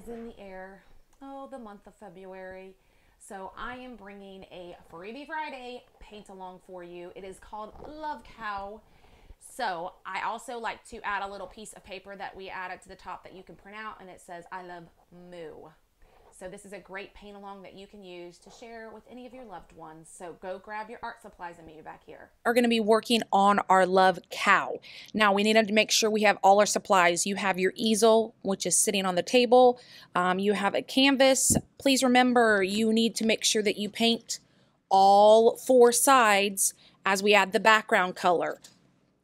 is in the air. Oh, the month of February. So I am bringing a Freebie Friday paint along for you. It is called Love Cow. So I also like to add a little piece of paper that we added to the top that you can print out and it says I love Moo. So this is a great paint along that you can use to share with any of your loved ones. So go grab your art supplies and meet you back here. Are going to be working on our love cow. Now we need to make sure we have all our supplies. You have your easel, which is sitting on the table. Um, you have a canvas. Please remember you need to make sure that you paint all four sides as we add the background color.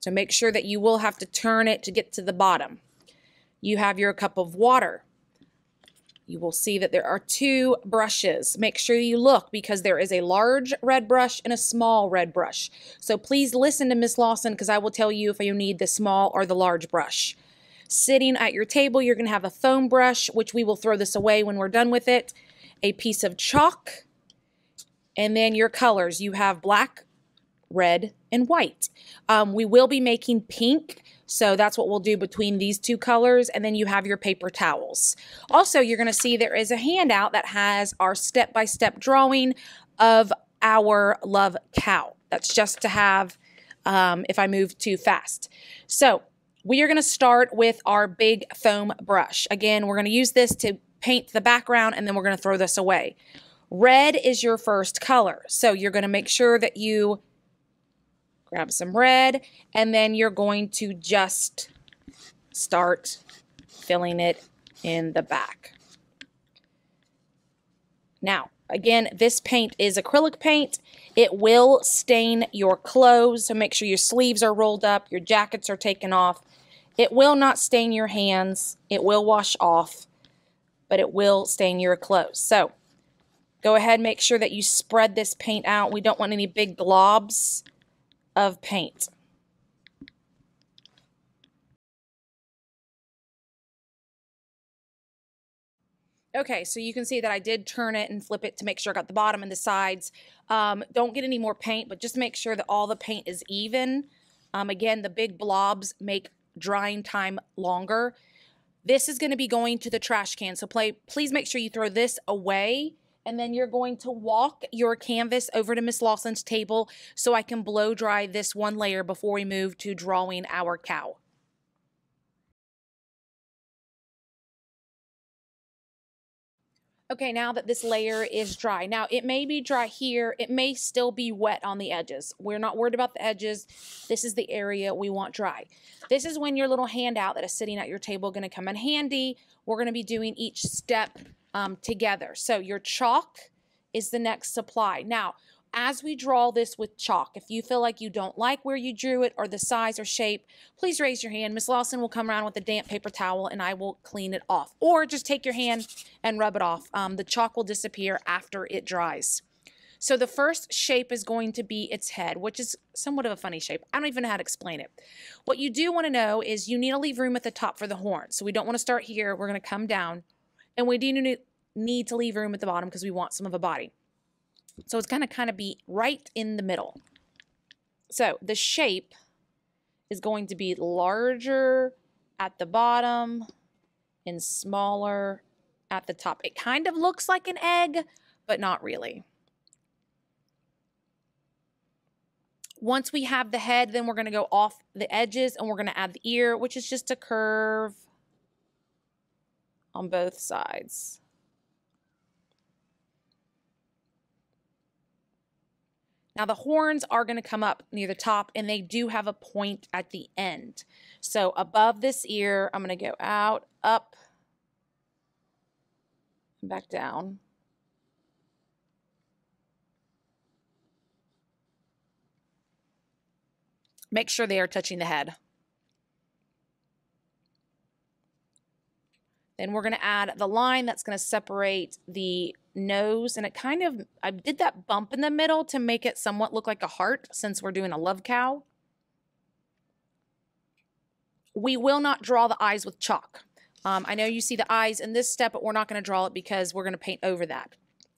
So make sure that you will have to turn it to get to the bottom. You have your cup of water you will see that there are two brushes. Make sure you look because there is a large red brush and a small red brush. So please listen to Miss Lawson because I will tell you if you need the small or the large brush. Sitting at your table, you're going to have a foam brush, which we will throw this away when we're done with it, a piece of chalk, and then your colors. You have black, red, and white. Um, we will be making pink so that's what we'll do between these two colors. And then you have your paper towels. Also, you're going to see there is a handout that has our step-by-step -step drawing of our love cow. That's just to have um, if I move too fast. So we are going to start with our big foam brush. Again, we're going to use this to paint the background and then we're going to throw this away. Red is your first color. So you're going to make sure that you grab some red, and then you're going to just start filling it in the back. Now, again, this paint is acrylic paint. It will stain your clothes, so make sure your sleeves are rolled up, your jackets are taken off. It will not stain your hands. It will wash off, but it will stain your clothes. So, go ahead make sure that you spread this paint out. We don't want any big globs of paint. Okay, so you can see that I did turn it and flip it to make sure I got the bottom and the sides. Um, don't get any more paint, but just make sure that all the paint is even. Um, again, the big blobs make drying time longer. This is going to be going to the trash can, so play, please make sure you throw this away and then you're going to walk your canvas over to Miss Lawson's table so I can blow dry this one layer before we move to drawing our cow. Okay, now that this layer is dry. Now, it may be dry here. It may still be wet on the edges. We're not worried about the edges. This is the area we want dry. This is when your little handout that is sitting at your table going to come in handy. We're going to be doing each step um, together. So your chalk is the next supply. Now, as we draw this with chalk, if you feel like you don't like where you drew it or the size or shape, please raise your hand. Miss Lawson will come around with a damp paper towel and I will clean it off. Or just take your hand and rub it off. Um, the chalk will disappear after it dries. So the first shape is going to be its head, which is somewhat of a funny shape. I don't even know how to explain it. What you do want to know is you need to leave room at the top for the horn. So we don't want to start here. We're going to come down and we do need to leave room at the bottom because we want some of a body. So it's going to kind of be right in the middle. So the shape is going to be larger at the bottom and smaller at the top. It kind of looks like an egg, but not really. Once we have the head, then we're going to go off the edges and we're going to add the ear, which is just a curve on both sides. Now the horns are going to come up near the top and they do have a point at the end. So above this ear, I'm going to go out, up, and back down. Make sure they are touching the head. Then we're going to add the line that's going to separate the nose. And it kind of, I did that bump in the middle to make it somewhat look like a heart since we're doing a love cow. We will not draw the eyes with chalk. Um, I know you see the eyes in this step, but we're not going to draw it because we're going to paint over that.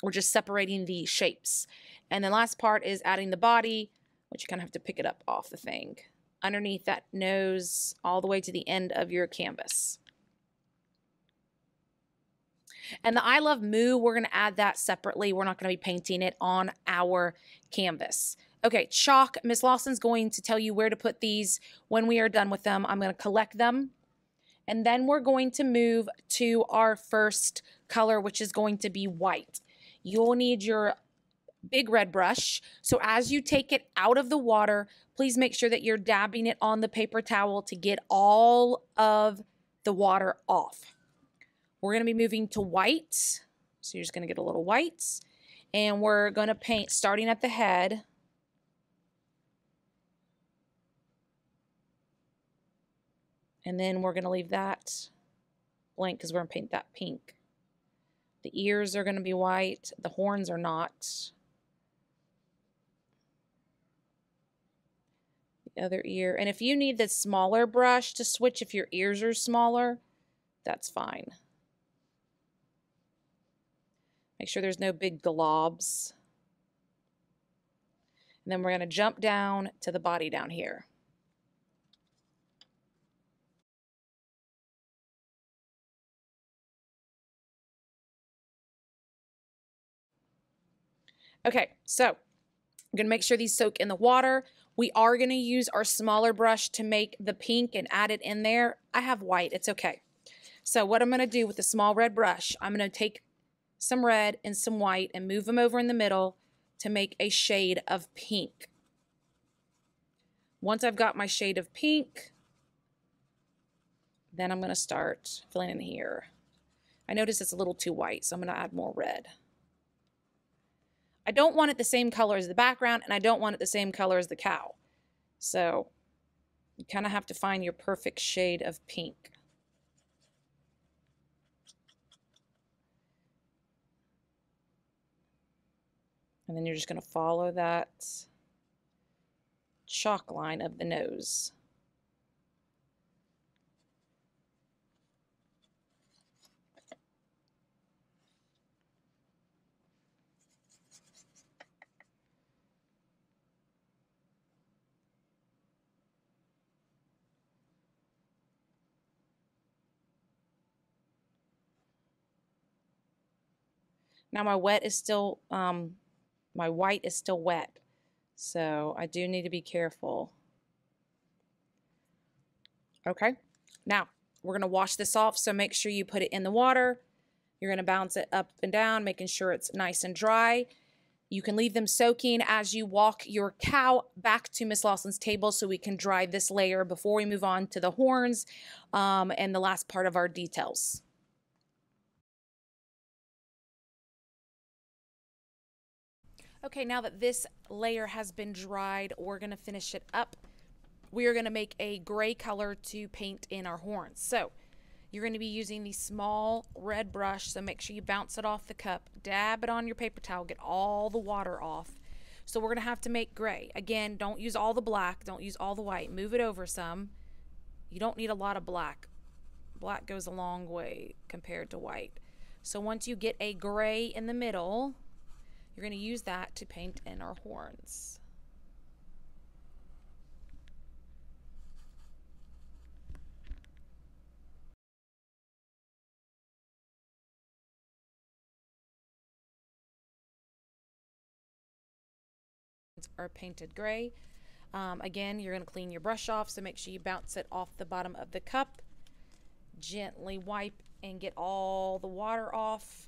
We're just separating the shapes. And the last part is adding the body, which you kind of have to pick it up off the thing, underneath that nose all the way to the end of your canvas. And the I Love Moo, we're going to add that separately. We're not going to be painting it on our canvas. Okay, chalk. Miss Lawson's going to tell you where to put these when we are done with them. I'm going to collect them. And then we're going to move to our first color, which is going to be white. You'll need your big red brush. So as you take it out of the water, please make sure that you're dabbing it on the paper towel to get all of the water off. We're going to be moving to white. So you're just going to get a little white. And we're going to paint starting at the head. And then we're going to leave that blank because we're going to paint that pink. The ears are going to be white. The horns are not. The other ear. And if you need the smaller brush to switch if your ears are smaller, that's fine. Make sure there's no big globs. And then we're going to jump down to the body down here. Okay, so I'm going to make sure these soak in the water. We are going to use our smaller brush to make the pink and add it in there. I have white. It's okay. So what I'm going to do with the small red brush, I'm going to take some red and some white and move them over in the middle to make a shade of pink. Once I've got my shade of pink, then I'm going to start filling in here. I notice it's a little too white, so I'm going to add more red. I don't want it the same color as the background, and I don't want it the same color as the cow. So you kind of have to find your perfect shade of pink. And then you're just going to follow that chalk line of the nose. Now my wet is still, um, my white is still wet. So I do need to be careful. Okay, now we're to wash this off. So make sure you put it in the water. You're to bounce it up and down, making sure it's nice and dry. You can leave them soaking as you walk your cow back to Miss Lawson's table so we can dry this layer before we move on to the horns um, and the last part of our details. Okay, now that this layer has been dried, we're going to finish it up. We are going to make a gray color to paint in our horns. So you're going to be using the small red brush, so make sure you bounce it off the cup, dab it on your paper towel, get all the water off. So we're going to have to make gray. Again, don't use all the black, don't use all the white. Move it over some. You don't need a lot of black. Black goes a long way compared to white. So once you get a gray in the middle, you're going to use that to paint in our horns. are painted gray. Um, again, you're going to clean your brush off, so make sure you bounce it off the bottom of the cup. Gently wipe and get all the water off.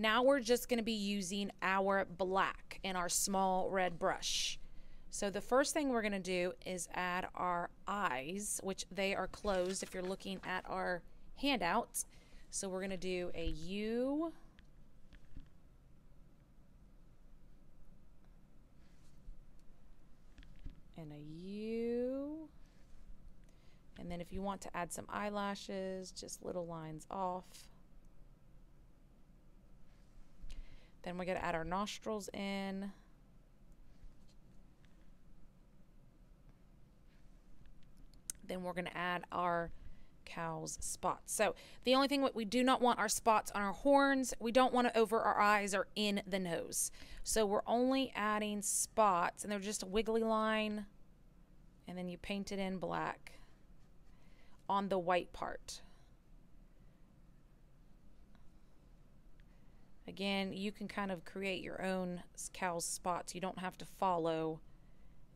Now we're just going to be using our black and our small red brush. So the first thing we're going to do is add our eyes, which they are closed if you're looking at our handout. So we're going to do a U. And a U. And then if you want to add some eyelashes, just little lines off. Then we're going to add our nostrils in. Then we're going to add our cow's spots. So the only thing we do not want our spots on our horns. We don't want it over our eyes or in the nose. So we're only adding spots and they're just a wiggly line and then you paint it in black on the white part. Again, you can kind of create your own cow spots. You don't have to follow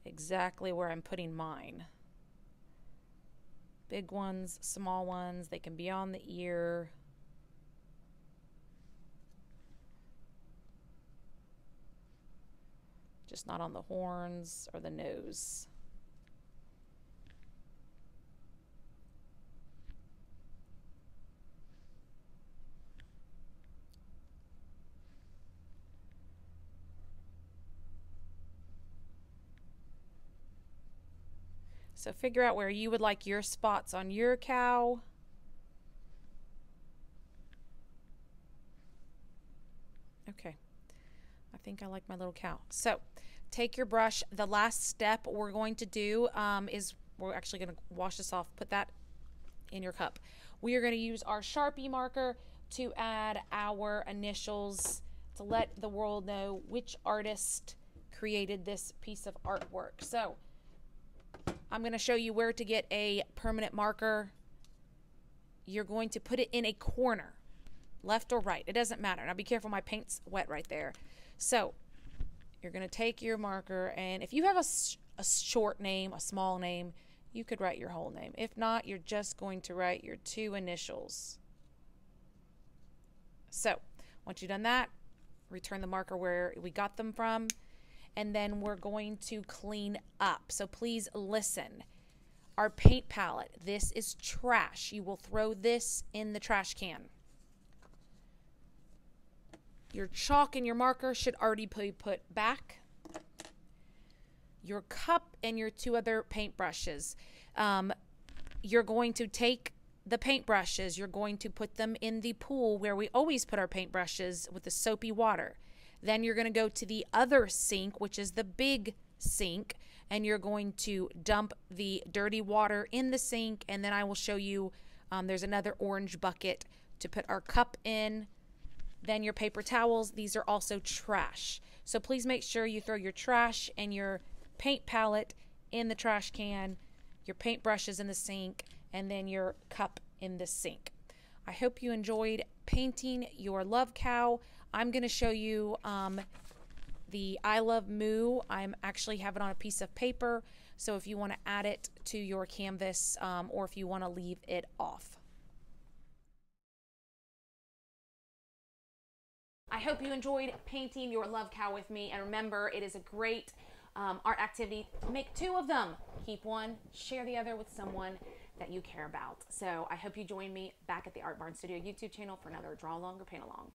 exactly where I'm putting mine. Big ones, small ones, they can be on the ear. Just not on the horns or the nose. So figure out where you would like your spots on your cow. Okay. I think I like my little cow. So take your brush. The last step we're going to do um, is we're actually going to wash this off. Put that in your cup. We are going to use our Sharpie marker to add our initials to let the world know which artist created this piece of artwork. So I'm going to show you where to get a permanent marker. You're going to put it in a corner, left or right. It doesn't matter. Now be careful, my paint's wet right there. So you're going to take your marker, and if you have a, a short name, a small name, you could write your whole name. If not, you're just going to write your two initials. So once you've done that, return the marker where we got them from and then we're going to clean up. So please listen. Our paint palette, this is trash. You will throw this in the trash can. Your chalk and your marker should already be put back. Your cup and your two other paint brushes. Um, you're going to take the paint brushes, you're going to put them in the pool where we always put our paint brushes with the soapy water. Then you're going to go to the other sink, which is the big sink, and you're going to dump the dirty water in the sink. And then I will show you um, there's another orange bucket to put our cup in. Then your paper towels, these are also trash. So please make sure you throw your trash and your paint palette in the trash can, your paint brushes in the sink, and then your cup in the sink. I hope you enjoyed painting your love cow. I'm going to show you um, the I Love Moo. I'm actually have it on a piece of paper. So if you want to add it to your canvas um, or if you want to leave it off. I hope you enjoyed painting your love cow with me. And remember, it is a great um, art activity. Make two of them. Keep one, share the other with someone that you care about. So I hope you join me back at the Art Barn Studio YouTube channel for another Draw Along or Paint Along.